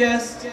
guest.